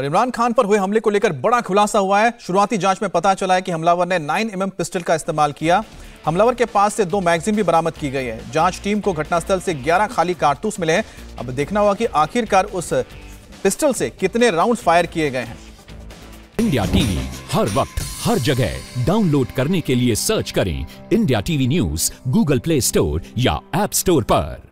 और इमरान खान पर हुए हमले को लेकर बड़ा खुलासा हुआ है। शुरुआती जाँच में पता चला है कि हमलावर ने 9 एमएम पिस्टल का इस्तेमाल किया। हमलावर के पास से दो मैगजीन भी बरामद की गई है। जाँच टीम को घटनास्थल से 11 खाली कारतूस मिले हैं। अब देखना होगा कि आखिरकार उस पिस्टल से कितने राउंड फायर किए गए हैं। इंडिया टीवी, हर वक्त, हर जगह। डाउनलोड करने के लिए सर्च करें India TV news, Google Play Store या एप स्टोर पर।